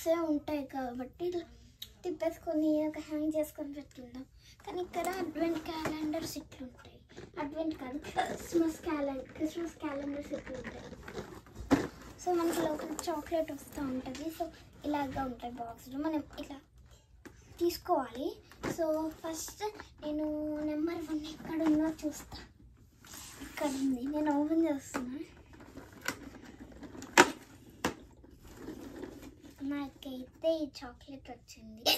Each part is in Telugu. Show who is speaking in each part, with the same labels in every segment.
Speaker 1: మనకి ఉంటాయి కాబట్టి తిప్పేసుకొని ఒక హ్యాంగ్ చేసుకొని పెట్టుకుందాం. కానీ ఇక్కడ అడ్వెంట్ క్యాలెండర్స్ ఇట్లుంటాయి అడ్వెంట్ కాదు క్రిస్మస్ క్యాలెండర్ క్రిస్మస్ క్యాలెండర్స్ ఇట్లుంటాయి సో మనకి లోపల చాక్లెట్ వస్తూ ఉంటుంది. సో ఇలాగా ఉంటాయి బాక్స్లో. మనం ఇలా తీసుకోవాలి. సో ఫస్ట్ నేను నెంబర్ వన్ ఎక్కడ ఉన్నా చూస్తా. ఇక్కడ ఉంది. నేను ఓపెన్ చేస్తున్నా. నాకైతే ఈ చాక్లెట్ వచ్చింది.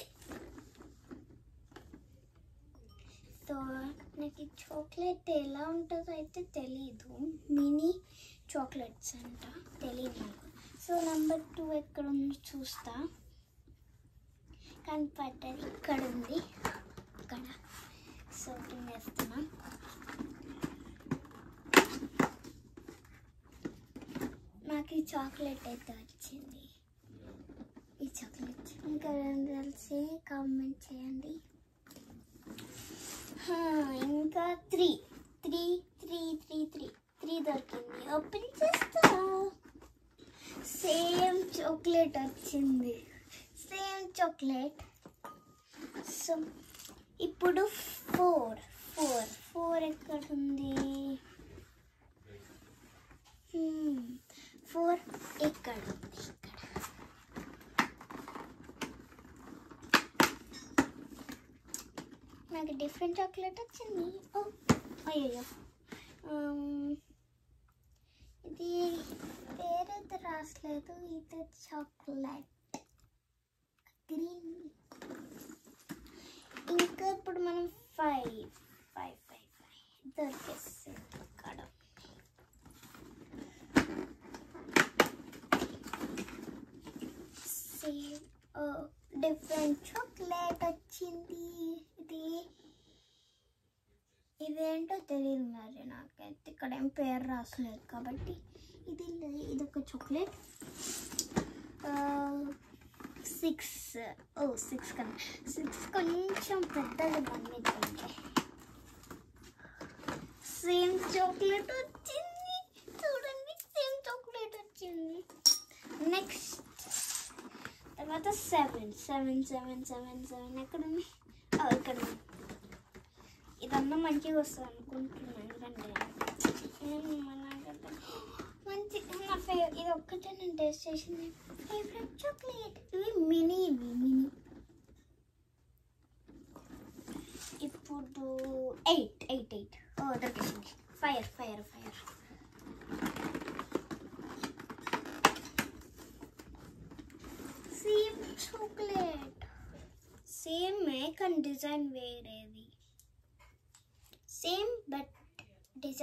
Speaker 1: సో నాకు ఈ చాక్లెట్ ఎలా ఉంటుందో అయితే తెలీదు. మినీ చాక్లెట్స్ అంట తెలియదు నాకు. సో నెంబర్ టూ ఎక్కడ ఉందో చూస్తా. కనపడ్డది ఇక్కడ ఉంది ఇక్కడ సో వేస్తున్నా నాకు ఈ చాక్లెట్ అయితే వచ్చింది. ఇంకా ఏం తెలిసి కామెంట్ చేయండి. ఇంకా three three three three three three దొరికింది. ఓపెన్ చేస్తా. సేమ్ చాక్లెట్ వచ్చింది. సేమ్ చాక్లెట్ సో ఇప్పుడు ఫోర్ ఫోర్ ఫోర్ ఎక్కడ ఉంది ఫోర్ ఇక్కడ ఉంది ఇక్కడ నాకు డిఫరెంట్ చాక్లెట్ వచ్చింది. అయ్యో ఇది పేరైతే రాసలేదు ఇది చాక్లెట్ గ్రీన్ ఇంకా ఇప్పుడు మనం ఫైవ్ ఫైవ్ ఫైవ్ ఫైవ్ దొరికేస్తుంది అక్కడ సేమ్ డిఫరెంట్ చాక్లెట్ వచ్చింది. ఇదేంటో తెలియదు మరి నాకైతే. ఇక్కడ ఏం పేరు రాసలేదు కాబట్టి ఇది ఇది ఒక చాక్లెట్ సిక్స్ ఓ సిక్స్ కన్నా. సిక్స్ కొంచెం పెద్దది పంపించండి సేమ్ చాక్లెట్ వచ్చింది. చూడండి సేమ్ చాక్లెట్ వచ్చింది. నెక్స్ట్ తర్వాత seven seven seven seven seven ఎక్కడ ఉంది ఇక్కడ ఉంది ఇదంతా మంచిగా వస్తుంది అనుకుంటున్నాను ఎందుకంటే మన మంచి నా ఫేవరెట్ ఇది ఒక్కటే నేను టేస్ట్ చేసింది. Favourite chocolate. ఇవి మినీ ఇవి మినీ. ఇప్పుడు ఎయిట్ ఎయిట్ ఎయిట్. ఓ దొరికేసింది. Fire fire fire. Same chocolate. Same కానీ డిజైన్ వేరే సేమ్ బట్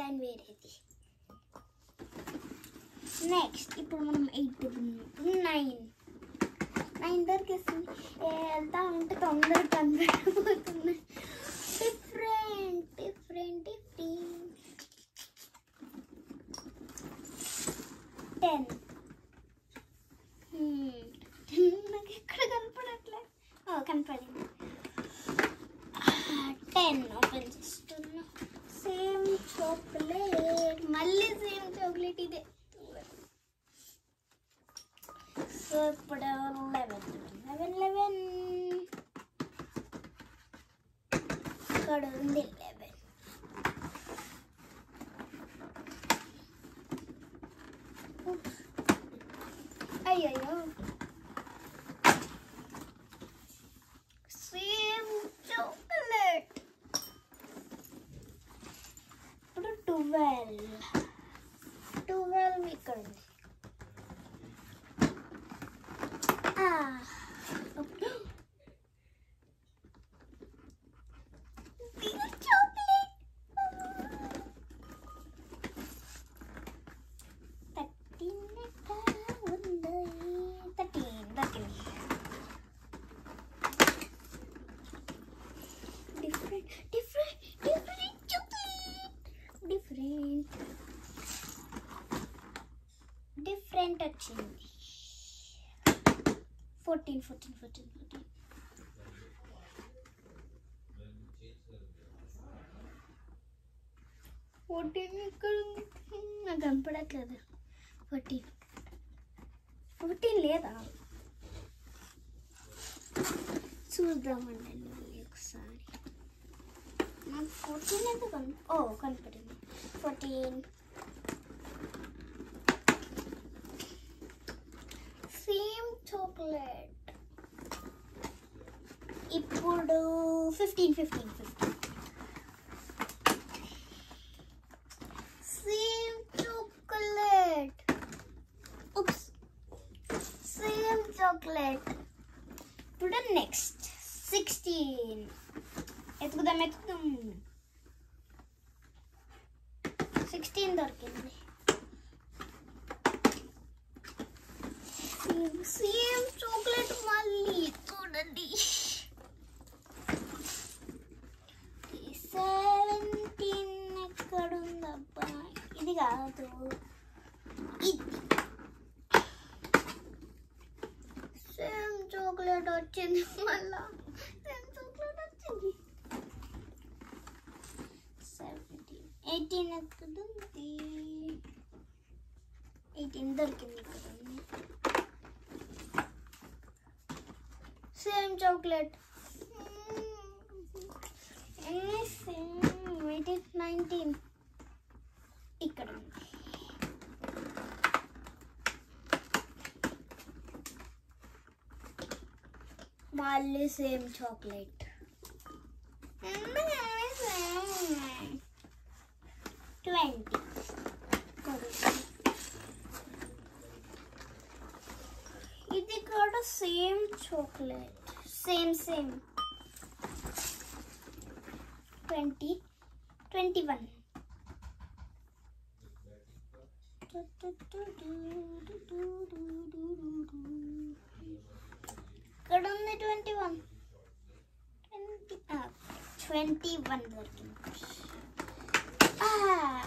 Speaker 1: డిజైన్ వేరేది నెక్స్ట్ ఇప్పుడు మనం ఎయిట్ నైన్ నైన్ దొరికేస్తుంది వెళ్తా ఉంటే తొందరగా కనబడిపోతుంది డిఫరెంట్ డిఫరెంట్ డిఫరెంట్ టెన్ నాకు ఎక్కడ కనపడట్లే ఓ కనపడింది టెన్ ఓపెన్ చేస్తున్నా సేమ్ చాక్లెట్ మళ్ళీ సేమ్ చాక్లెట్ ఇదే సో ఇప్పుడు లెవెన్ లెవెన్ లెవెన్ ఇక్కడ ఉంది లెవెన్ అయ్యయ్యో సేమ్ చాక్లెట్ ఇప్పుడు ట్వెల్వ్ 14, 14, 14, 14. ఫోర్టీన్ ఇక్కడ నాకు కనపడట్లేదు ఫోర్టీన్ ఫోర్టీన్ లేదా చూద్దామండి ఒకసారి నాకు ఫోర్టీన్ అయితే కన్ ఓ కనపడింది ఫోర్టీన్ చాక్లెట్ ఇప్పుడు fifteen fifteen fifteen same chocolate oops same chocolate ఇప్పుడు నెక్స్ట్ సిక్స్టీన్ ఎత్తుకుదాం ఎత్తుకుదాం సిక్స్టీన్ దొరికింది సేమ్ చాక్లెట్ మళ్ళీ చూడండి సెవెంటీన్ ఎక్కడుందబ్బా ఇది కాదు ఇది సేమ్ చాక్లెట్ వచ్చింది మళ్ళా సేమ్ చాక్లెట్ వచ్చింది సెవెంటీన్ ఎయిటీన్ ఎక్కడుంది ఎయిటీన్ దొరికింది ఇక్కడ same chocolate same eighteen nineteen ఇక్కడ ఉంది. మళ్ళీ సేమ్ చాక్లెట్ ట్వంటీ ఇది కూడా same chocolate same same twenty twenty one ఇక్కడ ఉంది twenty one twenty twenty one దొరికింది Ah.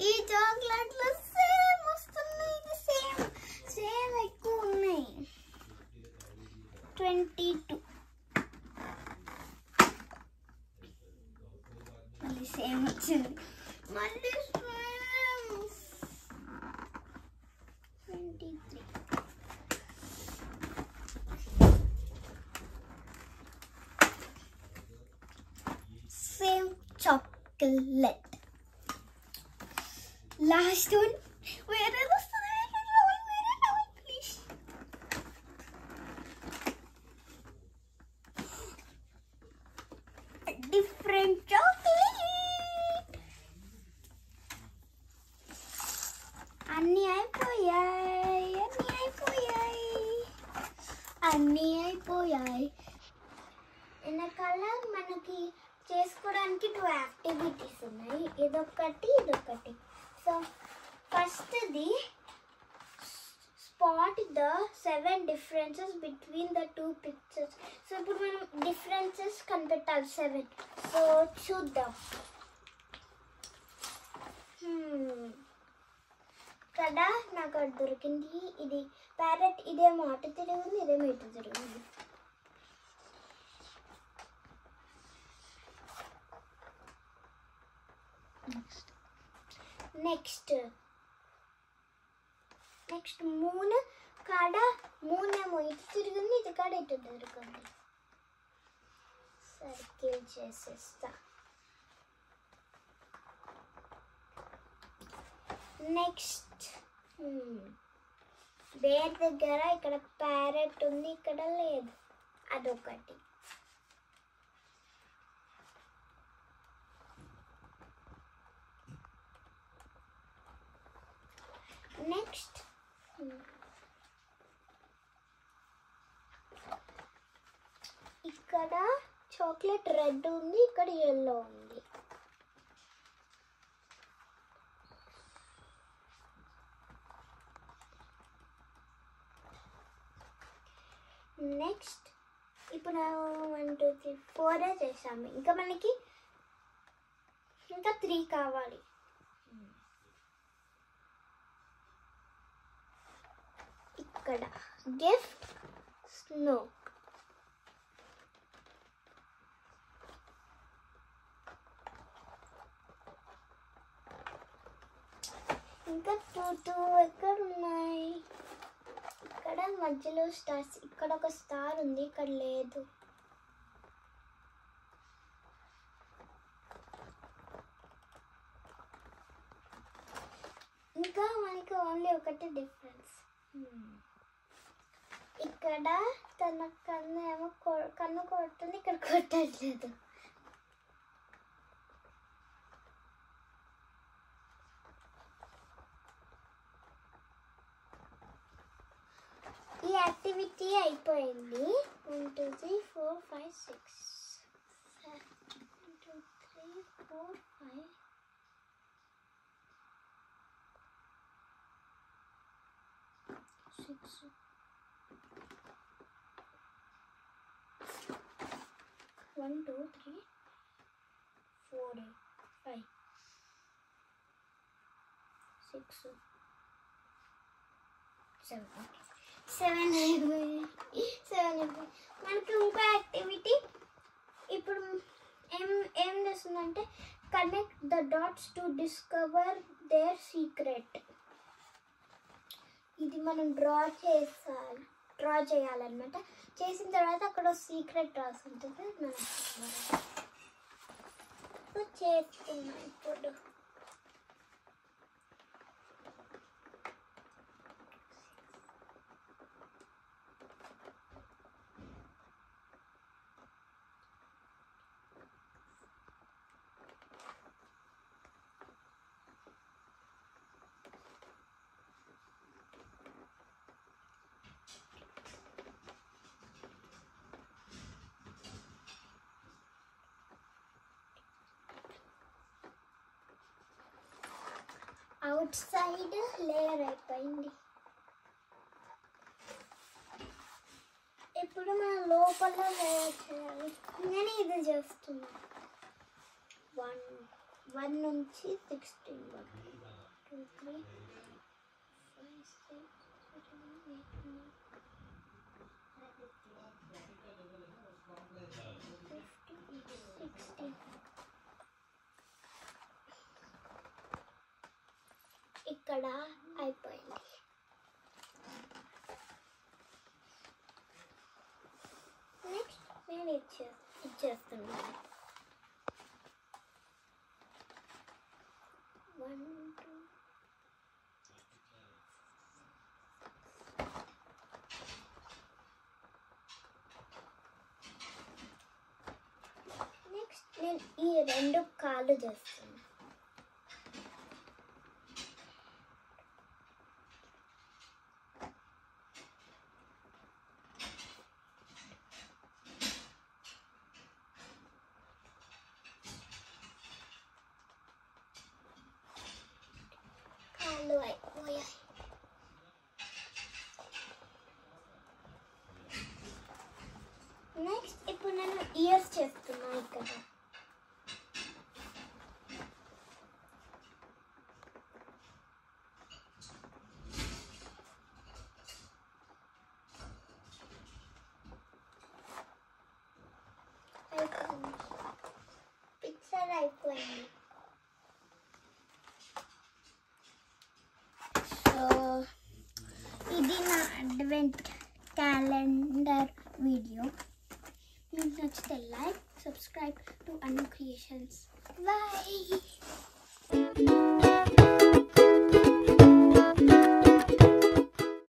Speaker 1: ఈ చాక్లెట్లు సేమ్ వస్తున్నాయి ఇది సేమ్ సేమ్ ఎక్కువ ఉన్నాయి ట్వంటీ టూ మళ్ళీ సేమ్ వచ్చింది మళ్ళీ same twenty three same chocolate last one వేరే spot the seven differences between the two pictures. Pictures so ఇప్పుడు మనం డిఫరెన్సెస్ కనిపెట్టాలి seven. So చూద్దాం. Hmm. కదా నాకు అది దొరికింది ఇది. ప్యారెట్ ఇదేమో అటు తిరిగింది ఇదేమో ఇటు తిరిగింది. నెక్స్ట్ నెక్స్ట్ మూన్ కాడ మూనేమో. ఇటు తిరిగింది ఇది కాడ ఇటు తిరుగుంది. సర్కిల్ చేసేస్తా. నెక్స్ట్ బేర్ దగ్గర ఇక్కడ ప్యారెట్ ఉంది ఇక్కడ లేదు. అదొకటి నెక్స్ట్ ఇక్కడ చాక్లెట్ రెడ్ ఉంది ఇక్కడ ఎల్లో ఉంది. నెక్స్ట్ ఇప్పుడు వన్ టూ త్రీ ఫోరే చేసాము. ఇంకా మనకి ఇంకా త్రీ కావాలి. ఇక్కడ గిఫ్ట్ స్నో ఇంకా టూ టూ ఎక్కడ ఉన్నాయి ఇక్కడ మధ్యలో స్టార్స్ ఇక్కడ ఒక స్టార్ ఉంది ఇక్కడ లేదు. ఇంకా మనకి ఓన్లీ ఒకటి డిఫరెన్స్ ఇక్కడ తన కన్ను ఏమో కన్ను కొడుతుంది ఇక్కడ కొట్టట్లేదు ఈ యాక్టివిటీ అయిపోయింది one two three four five six one two three four five six one two three four five six seven seven seven మనకి ఇంకో యాక్టివిటీ ఇప్పుడు ఏం ఏం చేస్తుందంటే connect the dots to discover their secret ఇది మనం డ్రా చేసాలి డ్రా చేయాలన్నమాట. చేసిన తర్వాత అక్కడ సీక్రెట్ రాసి ఉంటుంది మనం చేస్తున్నాం ఇప్పుడు. అవుట్ సైడ్ లేయర్ అయిపోయింది. ఇప్పుడు మనం లోపల లేయర్ చేయాలి. నేను ఇది చేస్తున్నా. వన్ వన్ నుంచి సిక్స్టీన్ వరకు. Two three five six seven eight nine fifteen sixteen ఇక్కడ అయిపోయింది. నెక్స్ట్ నేను ఇచ్చే ఇచ్చేస్తున్నాను వన్ టూ నెక్స్ట్ నేను ఈ రెండు కాళ్ళు చేస్తున్నాను